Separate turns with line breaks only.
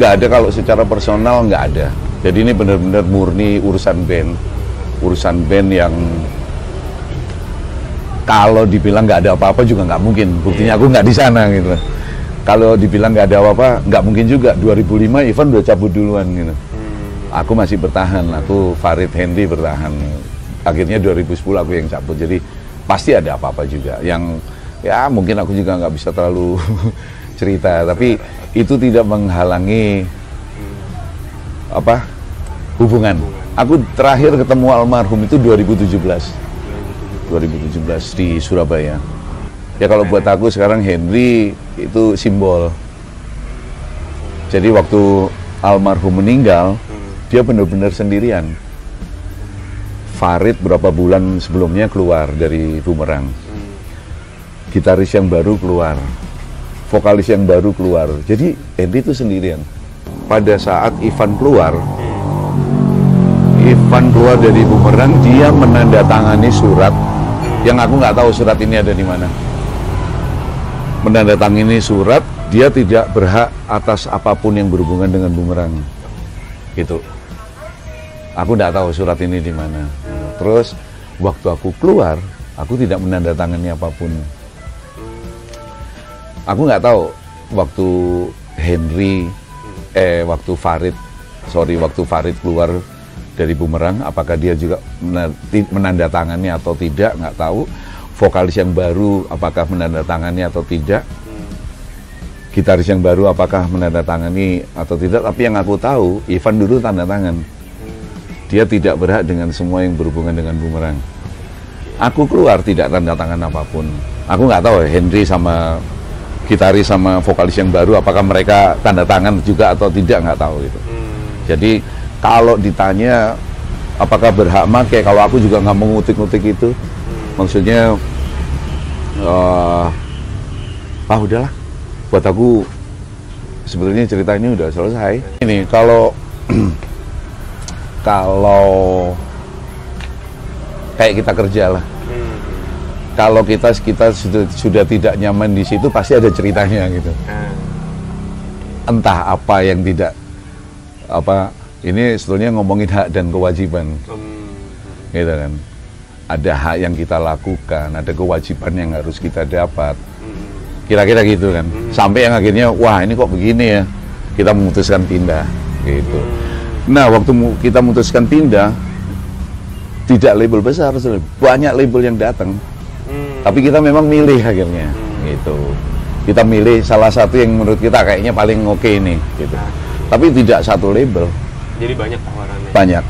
nggak ada kalau secara personal nggak ada. Jadi ini benar-benar murni urusan band, urusan band yang kalau dibilang nggak ada apa-apa juga nggak mungkin. Buktinya aku nggak di sana gitu. Kalau dibilang nggak ada apa-apa, nggak mungkin juga. 2005 Ivan udah cabut duluan gitu. Aku masih bertahan, aku Farid Hendy bertahan. Akhirnya 2010 aku yang cabut. Jadi pasti ada apa-apa juga. Yang ya mungkin aku juga nggak bisa terlalu cerita, tapi itu tidak menghalangi apa hubungan. Aku terakhir ketemu almarhum itu 2017. 2017 di Surabaya. Ya kalau buat aku sekarang Henry itu simbol. Jadi waktu almarhum meninggal, dia benar-benar sendirian. Farid berapa bulan sebelumnya keluar dari Bumerang. Gitaris yang baru keluar. Vokalis yang baru keluar. Jadi Henry itu sendirian. Pada saat Ivan keluar, Ivan keluar dari Bumerang, dia menandatangani surat yang aku nggak tahu surat ini ada di mana. Menandatangani surat, dia tidak berhak atas apa pun yang berhubungan dengan bumerang. Gitu. Aku nggak tahu surat ini di mana. Terus waktu aku keluar, aku tidak menandatangani apa pun. Aku nggak tahu waktu Henry, eh waktu Farid, sorry waktu Farid keluar dari Bumerang, apakah dia juga menandatangani atau tidak, nggak tahu. Vokalis yang baru, apakah menandatangani atau tidak. Gitaris yang baru, apakah menandatangani atau tidak. Tapi yang aku tahu, Ivan dulu tanda tangan. Dia tidak berhak dengan semua yang berhubungan dengan Bumerang. Aku keluar tidak tanda tangan apa pun. Aku nggak tahu Henry sama gitaris sama vokalis yang baru, apakah mereka tanda tangan juga atau tidak, nggak tahu itu. Jadi kalau ditanya apakah berhak make kalau aku juga nggak mengutik-ngutik itu. Maksudnya uh, ah udahlah. Buat aku sebetulnya cerita ini udah selesai. Ini kalau kalau kayak kita kerja lah kalau kita kita sudah sudah tidak nyaman di situ pasti ada ceritanya gitu. Entah apa yang tidak apa ini sebetulnya ngomongin hak dan kewajiban. Hmm. gitu kan. Ada hak yang kita lakukan ada kewajiban yang harus kita dapat. Kira-kira gitu kan. Hmm. sampai yang akhirnya wah ini kok begini ya? Kita memutuskan pindah gitu. Hmm. nah waktu kita memutuskan pindah tidak label besar banyak label yang datang. hmm. Tapi kita memang milih akhirnya gitu kita milih salah satu yang menurut kita kayaknya paling oke okay nih gitu nah. tapi tidak satu label
jadi banyak tawarannya.
Banyak.